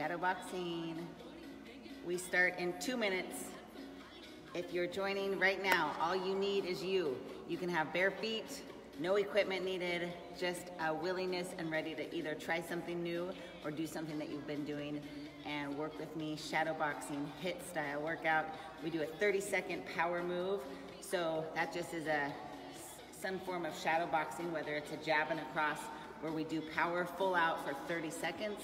Shadowboxing. We start in two minutes. If you're joining right now, all you need is you. You can have bare feet, no equipment needed, just a willingness and ready to either try something new or do something that you've been doing and work with me, shadowboxing, HIIT style workout. We do a 30 second power move. So that just is a some form of shadowboxing, whether it's a jab and a cross, where we do power full out for 30 seconds.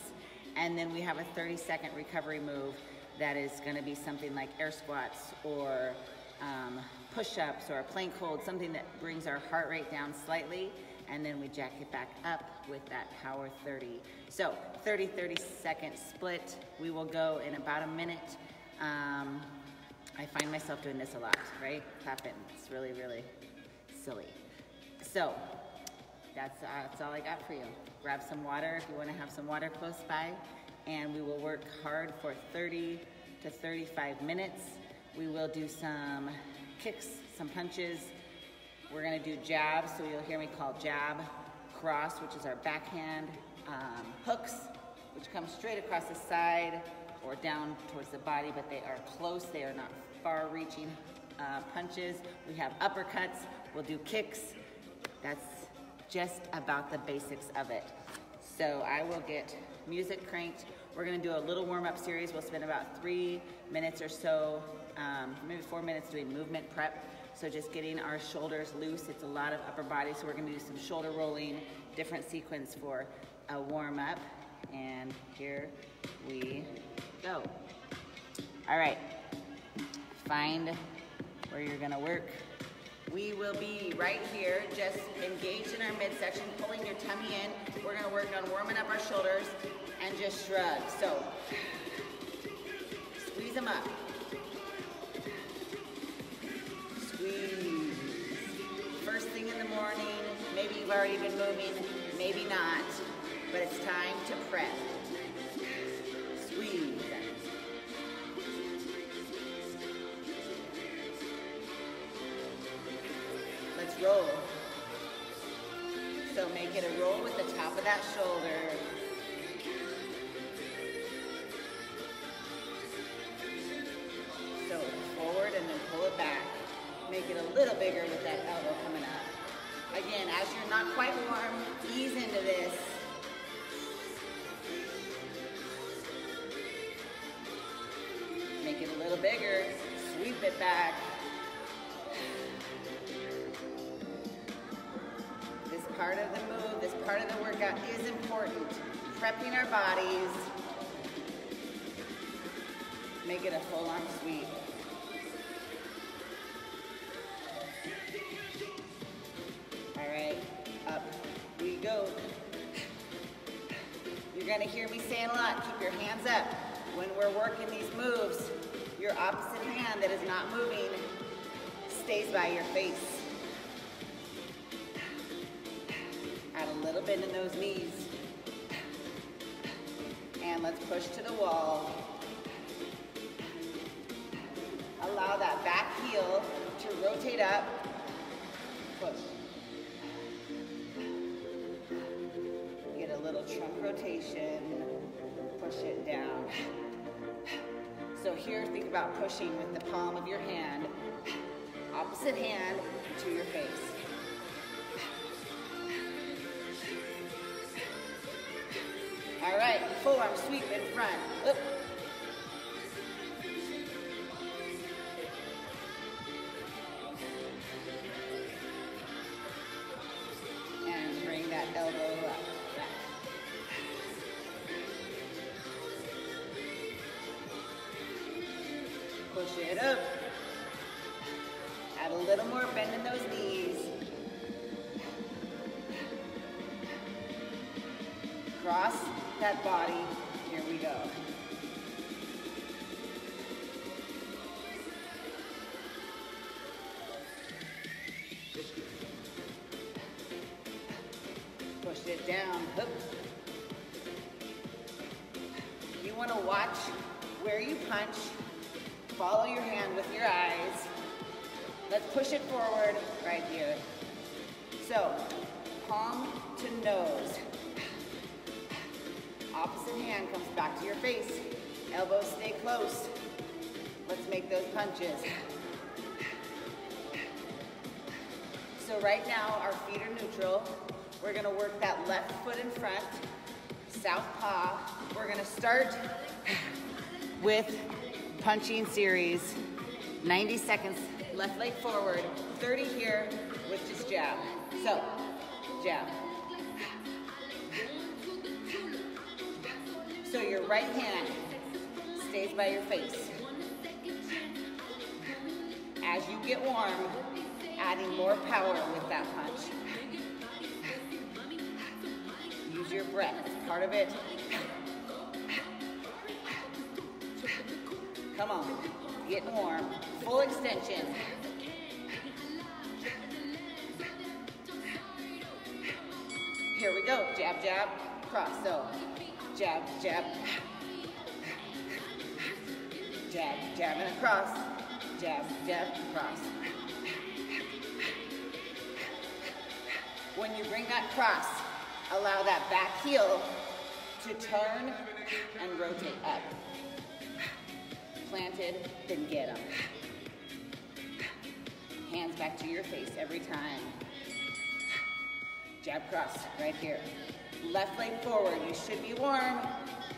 And then we have a 30 second recovery move that is gonna be something like air squats or um, push-ups or a plank hold, something that brings our heart rate down slightly, and then we jack it back up with that power 30. So 30, 30 second split. We will go in about a minute. Um, I find myself doing this a lot, right? Clapping, it's really, really silly. So that's, uh, that's all I got for you. Grab some water if you wanna have some water close by, and we will work hard for 30 to 35 minutes. We will do some kicks, some punches. We're gonna do jabs, so you'll hear me call jab, cross, which is our backhand, um, hooks, which come straight across the side or down towards the body, but they are close, they are not far reaching uh, punches. We have uppercuts, we'll do kicks. That's just about the basics of it. So I will get music cranked. We're gonna do a little warm-up series. We'll spend about three minutes or so um, maybe four minutes doing movement prep. So just getting our shoulders loose. It's a lot of upper body, so we're gonna do some shoulder rolling, different sequence for a warm up. And here we go. All right, find where you're gonna work. We will be right here, just engaged in our midsection, pulling your tummy in. We're gonna work on warming up our shoulders and just shrug. So, squeeze them up. Squeeze. First thing in the morning, maybe you've already been moving, maybe not, but it's time to prep. That shoulder. So forward and then pull it back make it a little bigger with that elbow coming up. Again, as you're not quite warm, ease into this. Make it a little bigger, sweep it back. Part of the move, this part of the workout is important. Prepping our bodies. Make it a full-on sweep. All right, up we go. You're gonna hear me saying a lot, keep your hands up. When we're working these moves, your opposite hand that is not moving stays by your face. Little bend in those knees. And let's push to the wall. Allow that back heel to rotate up. Push. Get a little trunk rotation, push it down. So here, think about pushing with the palm of your hand, opposite hand to your face. Forearm sweep in front. And bring that elbow up. Push it up. Add a little more bend in those knees. Cross that body. Here we go. Punches. So right now, our feet are neutral. We're gonna work that left foot in front, southpaw. We're gonna start with punching series. 90 seconds, left leg forward, 30 here with just jab. So, jab. So your right hand stays by your face. As you get warm, adding more power with that punch. Use your breath part of it. Come on, getting warm. Full extension. Here we go, jab, jab, cross. So, jab, jab, jab, jab and across, jab, jab, cross. When you bring that cross, allow that back heel to turn and rotate up. Planted, then get them. Hands back to your face every time. Jab cross, right here. Left leg forward, you should be warm,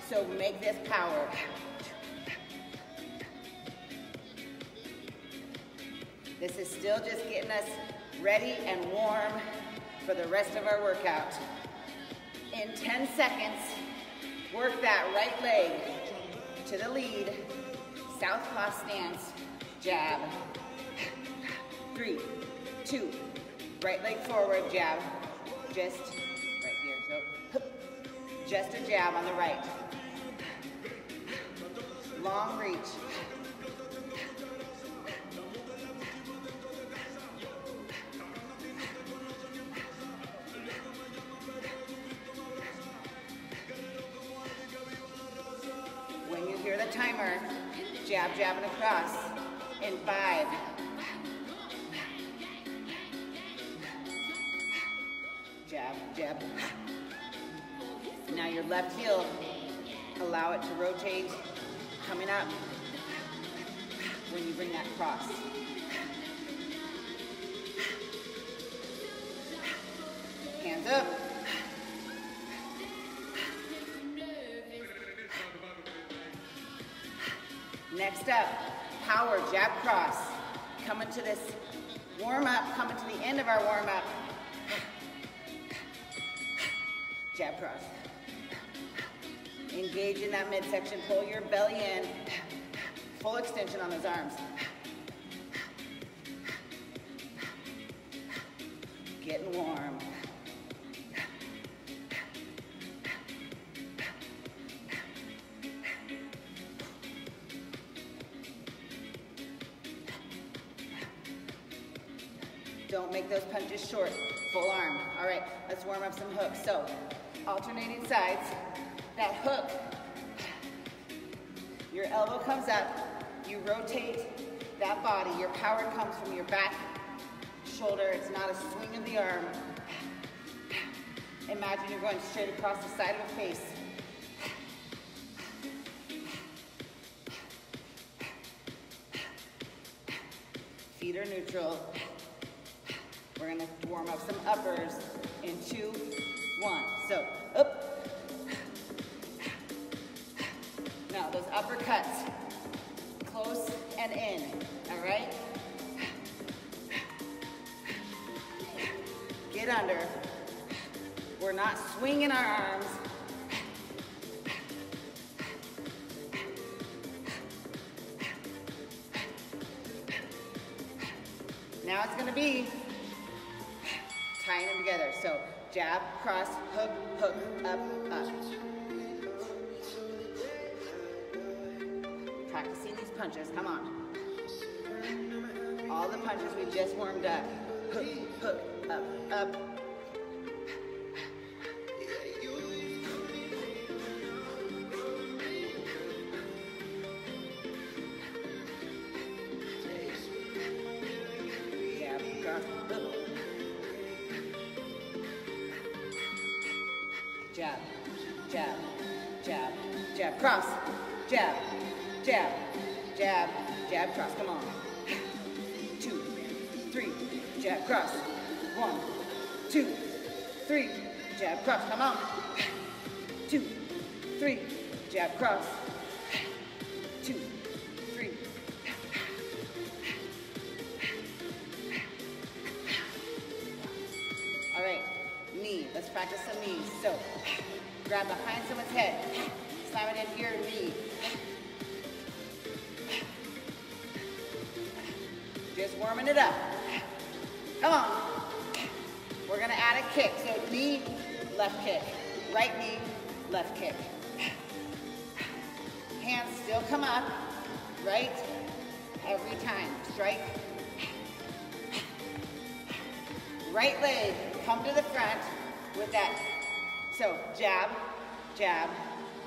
so make this power. This is still just getting us ready and warm for the rest of our workout. In 10 seconds, work that right leg to the lead, southpaw stance, jab. Three, two, right leg forward, jab. Just right here, so just a jab on the right. Long reach. Across in five, jab, jab. Now your left heel, allow it to rotate, coming up when you bring that cross. Next up, power jab cross. Coming to this warm up, coming to the end of our warm up. Jab cross. Engage in that midsection, pull your belly in. Full extension on those arms. Alternating sides. That hook, your elbow comes up, you rotate that body. Your power comes from your back shoulder. It's not a swing of the arm. Imagine you're going straight across the side of a face. Feet are neutral. We're gonna warm up some uppers in two, one. So, uppercuts, close and in, all right? Get under. We're not swinging our arms. Now it's gonna be tying them together. So jab, cross, hook, hook, up, up. Punches, come on. All the punches we just warmed up. Hook, hook, up, up. Jab. Jab, jab, jab, cross, jab, jab, jab, jab, cross. Come on. Two, three, jab, cross. One, two, three, jab, cross. Come on. Two, three, jab, cross. Two, three. All right, knee. Let's practice some knees. So, grab behind someone's head. Slam it into your knee. Warming it up. Come on. We're gonna add a kick. So knee, left kick. Right knee, left kick. Hands still come up, right? Every time, strike. Right leg, come to the front with that. So jab, jab,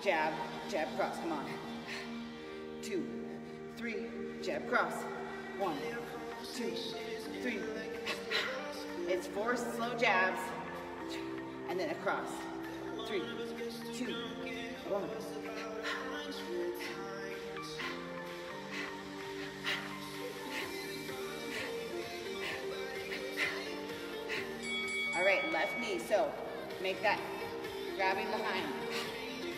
jab, jab, cross, come on. Two, three, jab, cross. One, two, three. It's four slow jabs, and then across. Three, two, one. All right, left knee. So make that grabbing behind,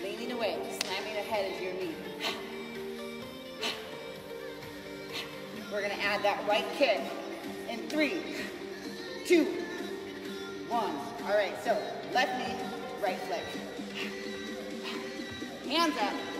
leaning away, slamming ahead into your knee. We're gonna add that right kick in three, two, one. All right, so left knee, right leg. Hands up.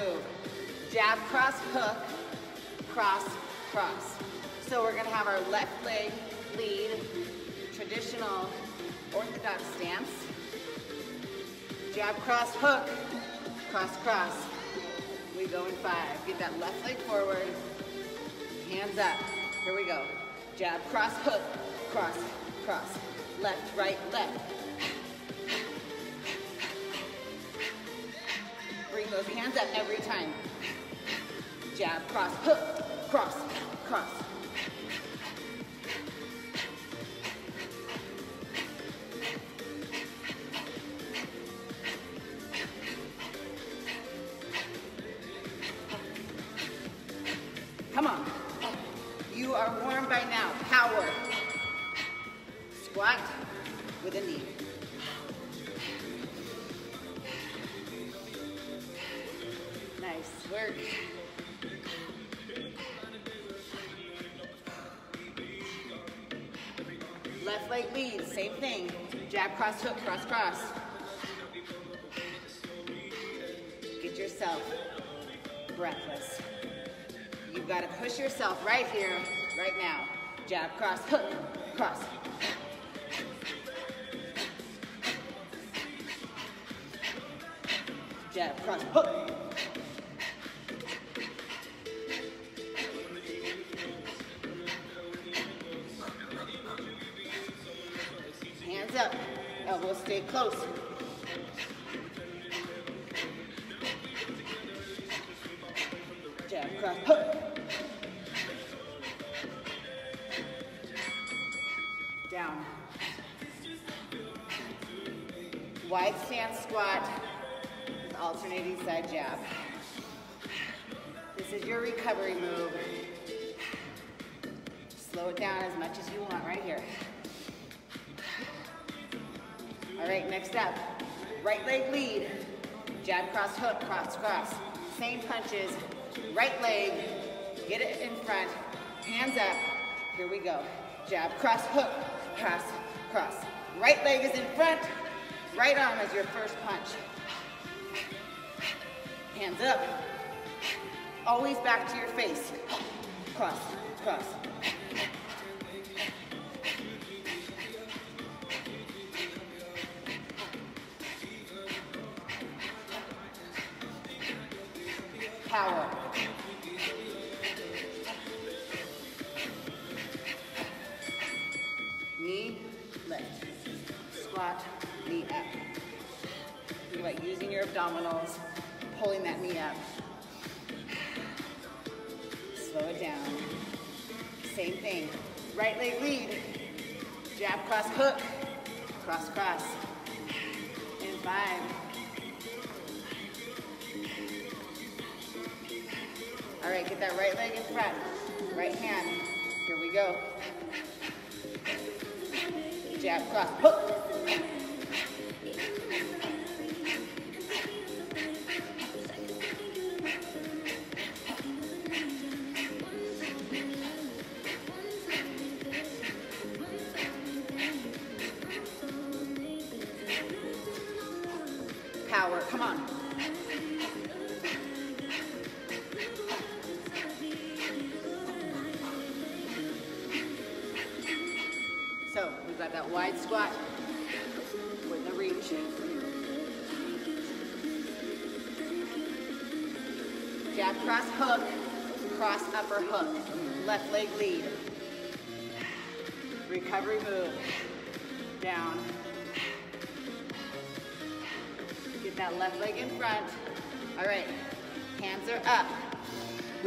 Move. Jab, cross, hook, cross, cross. So we're gonna have our left leg lead, traditional orthodox stance. Jab, cross, hook, cross, cross. We go in five. Get that left leg forward, hands up. Here we go. Jab, cross, hook, cross, cross. Left, right, left. those hands up every time. Jab, cross, hook, cross, cross. Left leg lead, same thing. Jab, cross, hook, cross, cross. Get yourself breathless. You've got to push yourself right here, right now. Jab, cross, hook, cross. Jab, cross, hook. Jab, cross, hook, cross, cross. Same punches, right leg, get it in front, hands up. Here we go. Jab, cross, hook, cross, cross. Right leg is in front, right arm is your first punch. Hands up. Always back to your face. Cross, cross. Power. Knee, lift. Squat, knee, up. Think about using your abdominals, pulling that knee up. Slow it down. Same thing. Right leg lead. Jab, cross, hook. Cross, cross. In five. That right leg in front. Right hand. Here we go. Jab, cross, hook.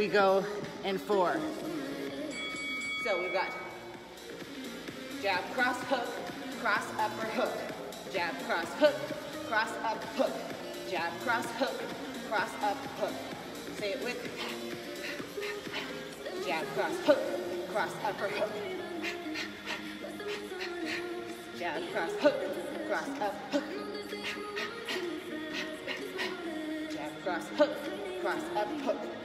We go in four. So we've got jab, cross, hook, cross, upper hook. Jab, cross, hook, cross, up, hook. Jab, cross, hook, cross, up, hook. Say it with jab, cross, hook, cross, upper hook. Jab, cross, hook, cross, up, hook. Jab, cross, hook, cross, up, hook.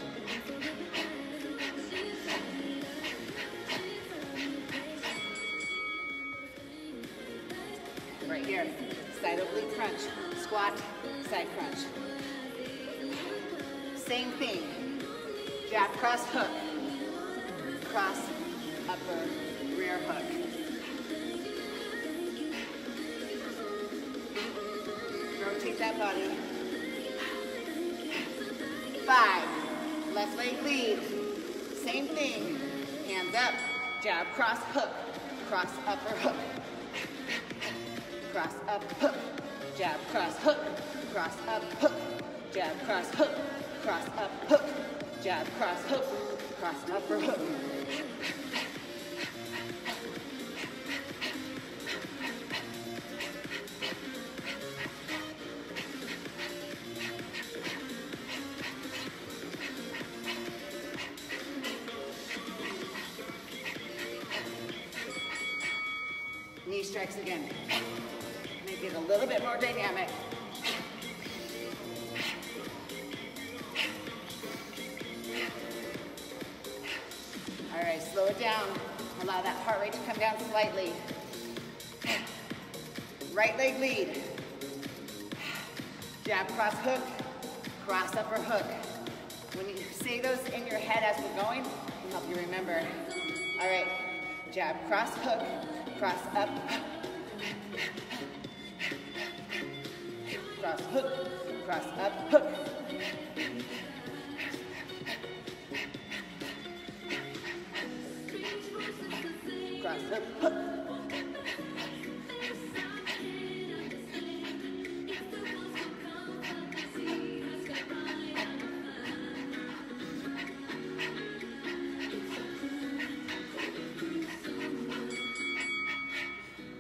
Squat, side crunch. Same thing, jab, cross, hook, cross, upper, rear hook. Rotate that body. Five, left leg lead. Same thing, hands up, jab, cross, hook, cross, upper hook. Cross, up, hook, jab, cross, hook, cross, up, hook, jab, cross, hook, cross, up, hook, jab, cross, hook, cross, upper hook. Little more dynamic. All right, slow it down. Allow that heart rate to come down slightly. Right leg lead. Jab, cross, hook, cross, upper hook. When you say those in your head as we're going, it'll help you remember. All right, jab, cross, hook, cross, up, cross, up. Cross, up, hook.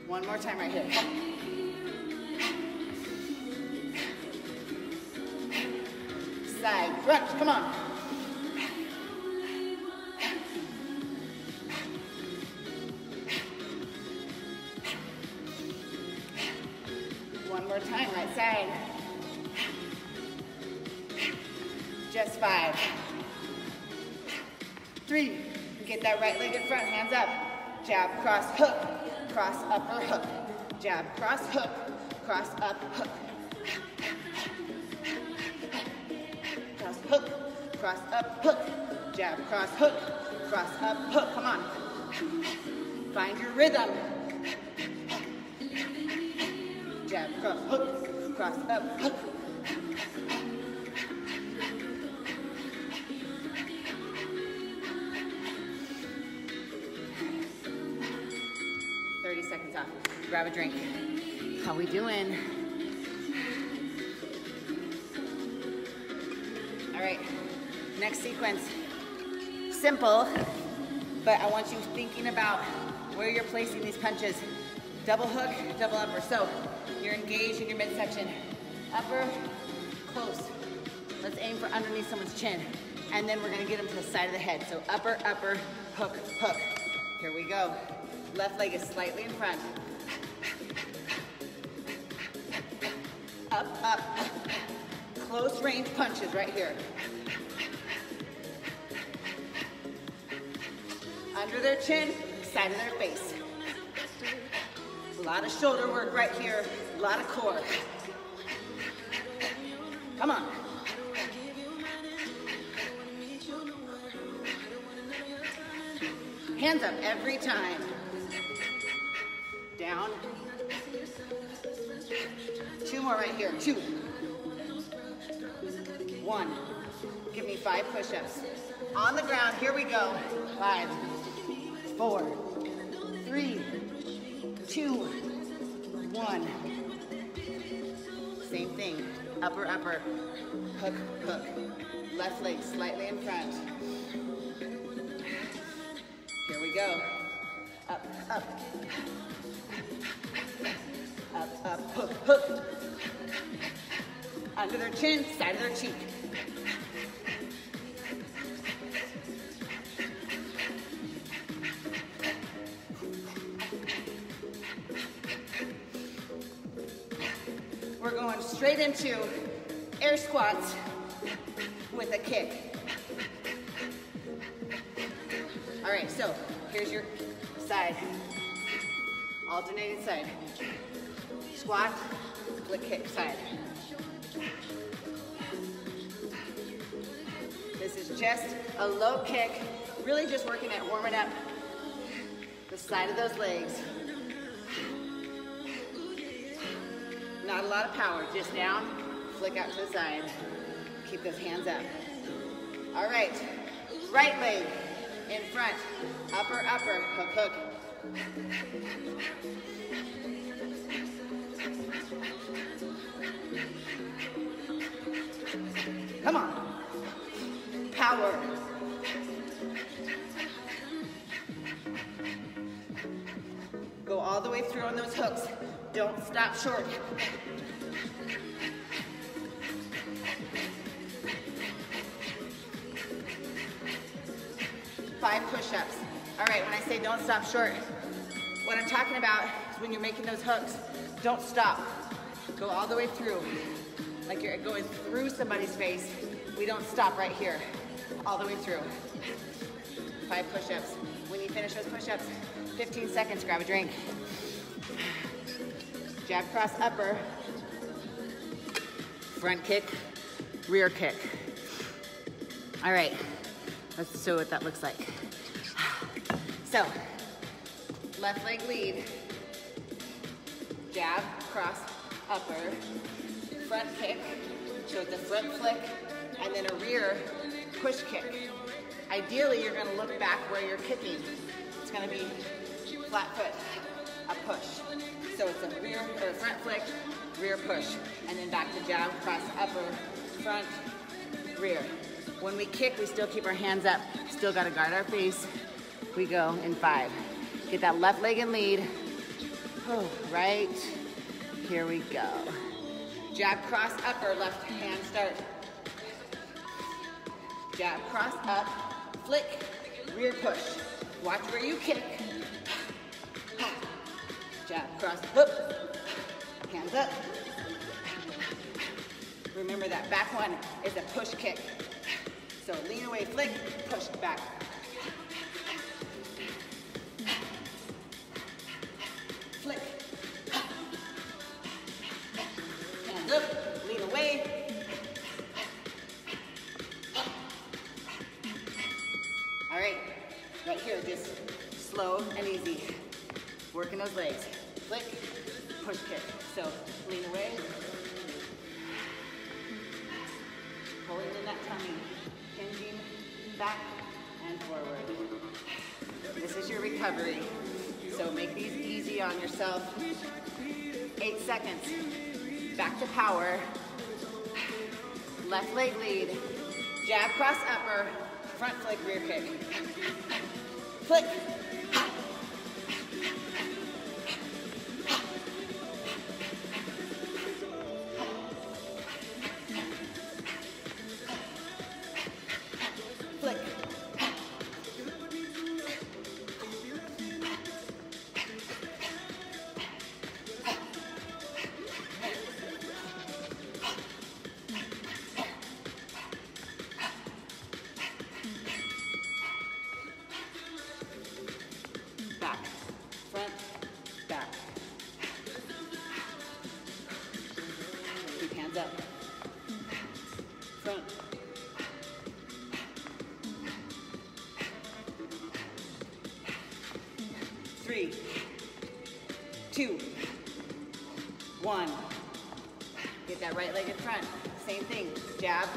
One more time right here. Crunch, come on. Hook. Jab, cross, hook, cross, up, hook. Come on. Find your rhythm. Jab, cross, hook, cross, up, hook. Thirty seconds off. Grab a drink. How we doing? Next sequence, simple, but I want you thinking about where you're placing these punches. Double hook, double upper. So you're engaged in your midsection. Upper, close. Let's aim for underneath someone's chin. And then we're gonna get them to the side of the head. So upper, upper, hook, hook. Here we go. Left leg is slightly in front. Up, up. Close range punches right here. Under their chin, side of their face. A lot of shoulder work right here, a lot of core. Come on. Hands up every time. Down. Two more right here. Two. One. Give me five push-ups. On the ground, here we go. Five, four, three, two, one. Same thing. Upper, upper. Hook, hook. Left leg slightly in front. Here we go. Up, up. Up, up, hook, hook. Under their chin, side of their cheek. Into air squats with a kick. All right, so here's your side. Alternating side. Squat, flick kick side. This is just a low kick, really just working at warming up the side of those legs. Not a lot of power, just down, flick out to the side. Keep those hands up. All right, right leg in front, upper, upper, hook, hook. Come on. Power. Go all the way through on those hooks. Don't stop short. Five push-ups. All right, when I say don't stop short, what I'm talking about is when you're making those hooks, don't stop. Go all the way through. Like you're going through somebody's face. We don't stop right here. All the way through. Five push-ups. When you finish those push-ups, 15 seconds, grab a drink. Jab cross upper. Front kick, rear kick. All right, let's show what that looks like. So, left leg lead, jab, cross, upper, front kick, so it's a front flick, and then a rear push kick. Ideally, you're gonna look back where you're kicking. It's gonna be flat foot, a push. So it's a rear or front flick, rear push, and then back to jab, cross, upper, front, rear. When we kick, we still keep our hands up. Still gotta guard our face. We go in five. Get that left leg in lead. Oh, right. Here we go. Jab, cross, upper, left hand start. Jab, cross, up, flick, rear push. Watch where you kick. Jab, cross, hook, hands up. Remember that back one is a push kick. So lean away, flick, push back. Flick. Hands up, lean away. All right, right here, just slow and easy. Working those legs. Flick, push kick. So lean away. Pulling in that tummy. Hinging back and forward. This is your recovery. So make these easy on yourself. Eight seconds. Back to power. Left leg lead. Jab, cross, upper, front flick, rear kick. Flick. Flick.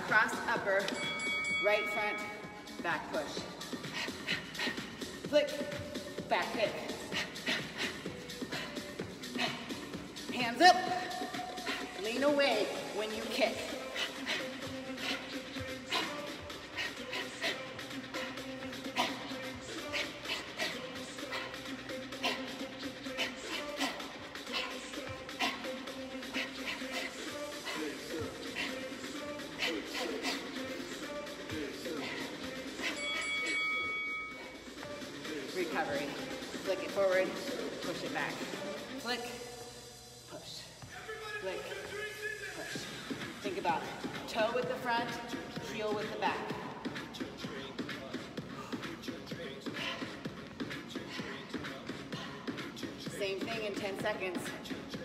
Cross, upper, right front, back push. Forward, push it back. Flick, push. Flick, push. Think about it. Toe with the front, heel with the back. Same thing in 10 seconds.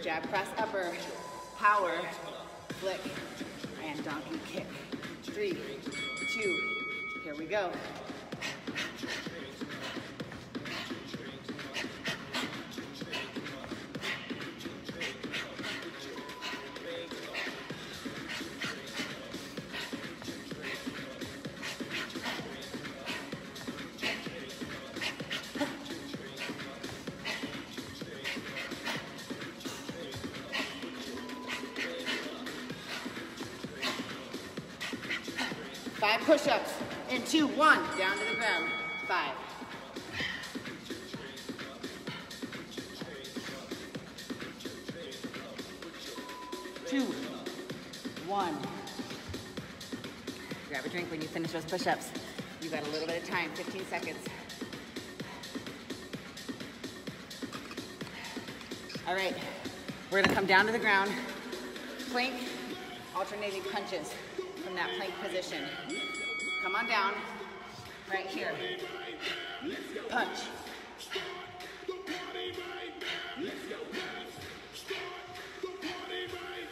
Jab, press, upper, power, flick, and donkey kick. Three, two, here we go. Push-ups in two, one, down to the ground. Five. Two, one. Grab a drink when you finish those push-ups. You got a little bit of time, 15 seconds. All right, we're gonna come down to the ground, plank, alternating punches from that plank position. Come on down, right here. Punch.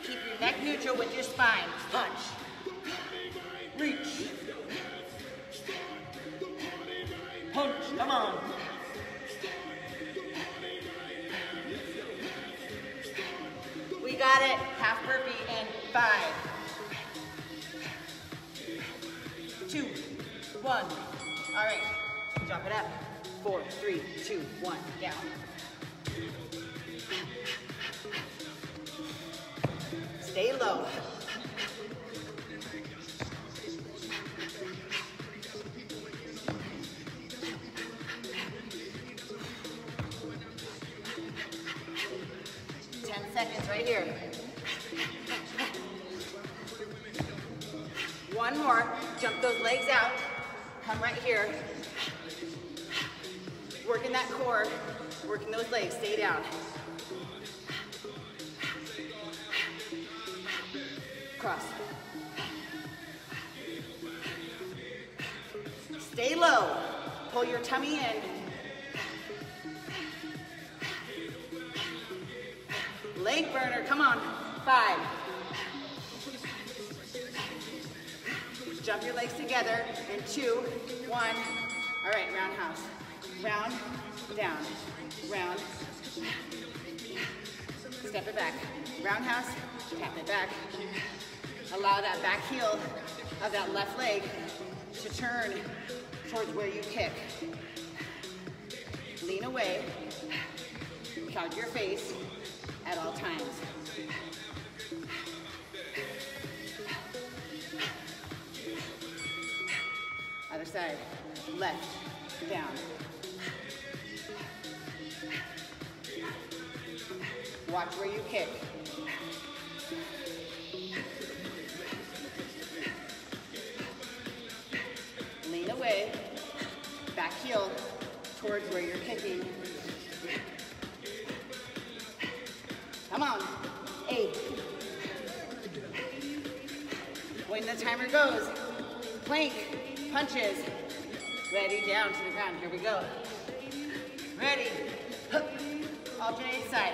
Keep your neck neutral with your spine. Punch. Reach. Punch, come on. We got it. Half burpee in five, one. All right, drop it up. Four, three, two, one, down. Stay low. Ten seconds right here. One more. Jump those legs out. Come right here. Working that core. Working those legs. Stay down. Cross. Stay low. Pull your tummy in. Leg burner, come on. Five. Jump your legs together in two, one. All right, roundhouse. Round, down, round. Step it back. Roundhouse, tap it back. Allow that back heel of that left leg to turn towards where you kick. Lean away, count your face at all times. Other side. Left, down. Watch where you kick. Lean away, back heel towards where you're kicking. Come on, eight. When the timer goes, plank, punches. Ready, down to the ground, here we go. Ready, alternate side.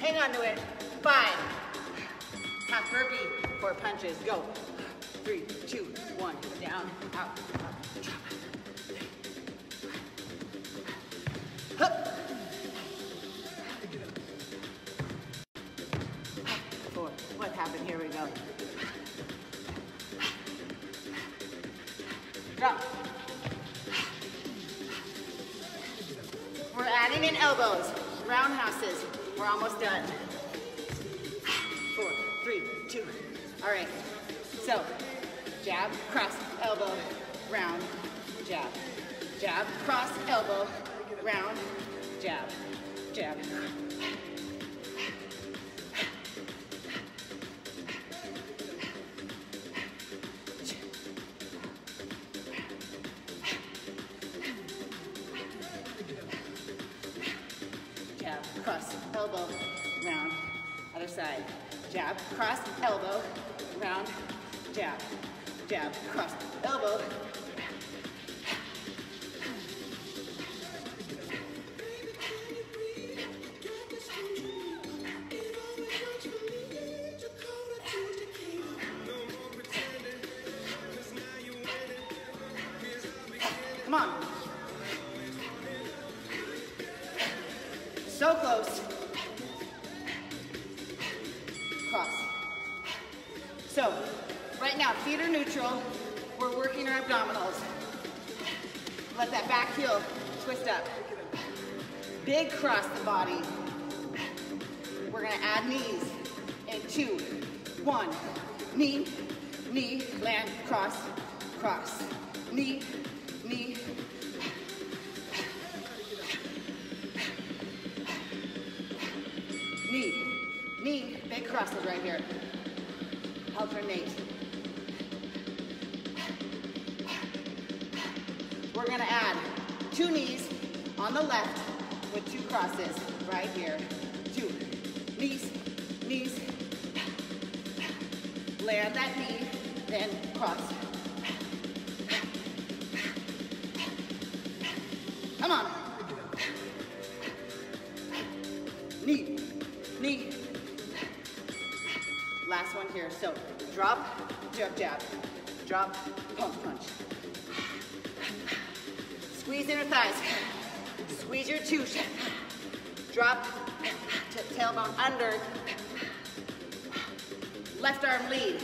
Hang on to it. Five. Burpee, four punches. Go. Three, two, one. Down, out, up, drop. Four. What happened? Here we go. Drop. We're adding in elbows, roundhouses. We're almost done. Jab, cross, elbow, round, jab. Jab, cross, elbow, round, jab, jab. Jab, cross, elbow, round, other side. Jab, cross, elbow, round, jab. Jab, cross, elbow. We're gonna add two knees on the left with two crosses right here. Two, knees, knees. Land that knee, then cross. Come on. Knee, knee. Last one here. So drop, jab, jab. Drop, pump, punch. Squeeze inner thighs. Squeeze your twos. Drop, t- tailbone under. Left arm lead.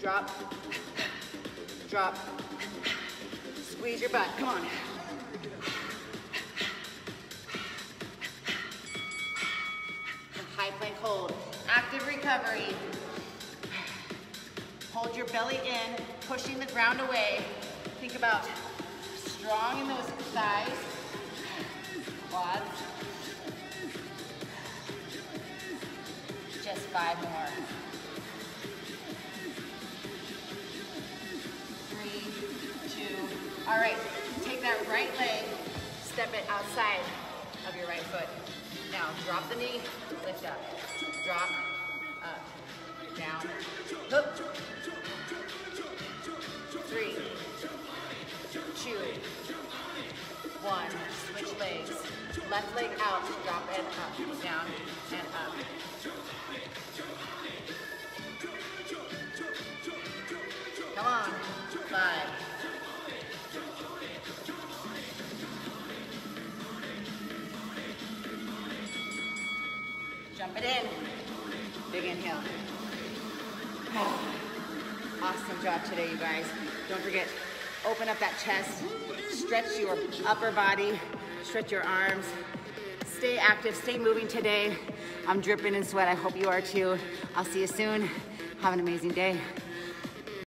Drop, drop. Squeeze your butt. Come on. High plank hold. Active recovery. Hold your belly in, pushing the ground away. Think about strong in those thighs, quads. Just five more. Three, two. All right, take that right leg, step it outside of your right foot. Now drop the knee, lift up. Drop, up, down, hook. Three, two, one. Switch legs. Left leg out, drop and up, down and up. Come on, five. Jump it in. Big inhale. Awesome job today, you guys. Don't forget, open up that chest, stretch your upper body, stretch your arms. Stay active, stay moving today. I'm dripping in sweat. I hope you are too. I'll see you soon. Have an amazing day.